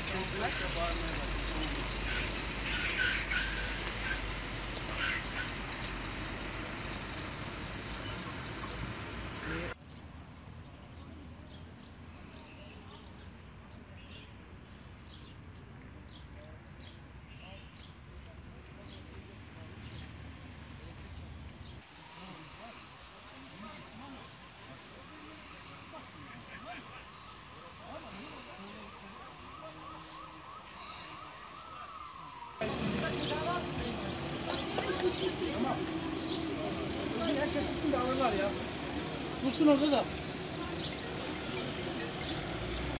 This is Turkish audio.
Thank you. Dursun orada da.